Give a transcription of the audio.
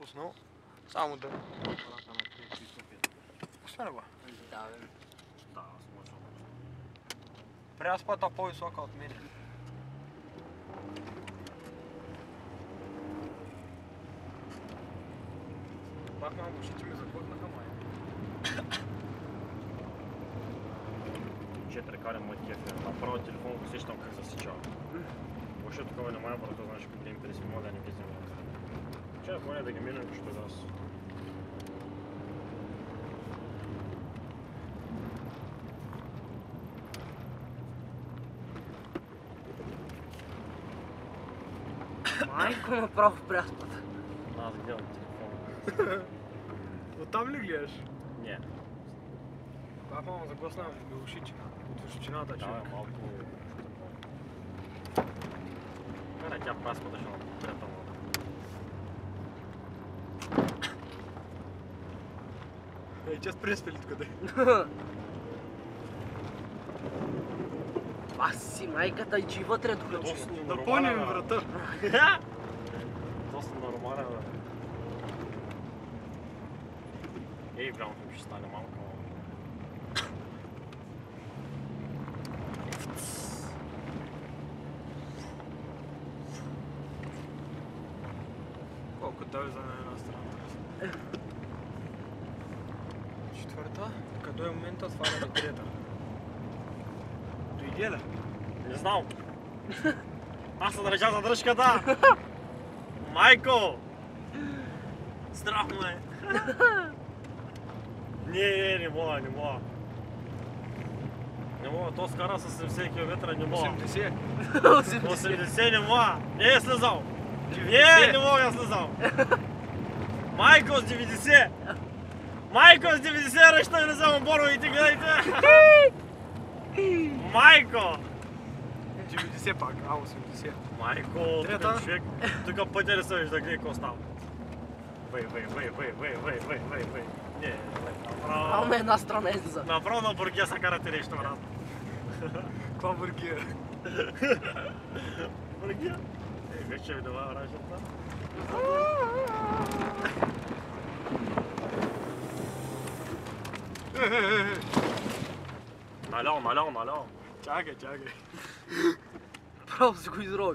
Пуснал? Само да. Пусна ли го? Да, бе. Да, смочно. Трябва спата по-висока от мене. Пак на ушите ми заклъкнаха май. че прекарен мой кефир. На първия телефон усещам как засичава. Въобще такова не мая, брато, знаеш, как ден переснимал, да не влизам. Тя поне да ги минем ще нас. Майко му право спря с пътя. Аз гледам телефона. Оттам ли гледаш? Не. Това малко загласна Милошичина. От височината ще. Да, малко. Не, тя праспата ще му. Ей, че спреспели тук да Аз си майката и че и вътре духа че. Доста Да пълним нормален, бе. врата. Доста нормален, бе. Ей, филм ще стане малко. Колко дави за една страна. Четвърта. Къде е момента сваля батерията? Дойде ли? Не знам. Аз се държа за дръжката. Майко! Страх му е. Не, не, не мога, не мога. Не мога, то скара с 70 км, не мога. 80. 80 не мога. Не е слезал. Не, не мога да слезал. Майко с 90. Майко с 90 ръща не взема боровите, гледайте. Майко! 90 пак, а 80. Майко, тук човек, тук пътя не се вижда, гледай какво става. Вей, вей, вей, вей, вей, вей, вей, вей, вей. Не, Ама направо, една страна излиза. направо на бургия са карате нещо, брат. Каква бургия? Бургия? Е, вече ви дава 말랑 말랑 말랑 짜게 짜게. 팔아서 죽고 있으러.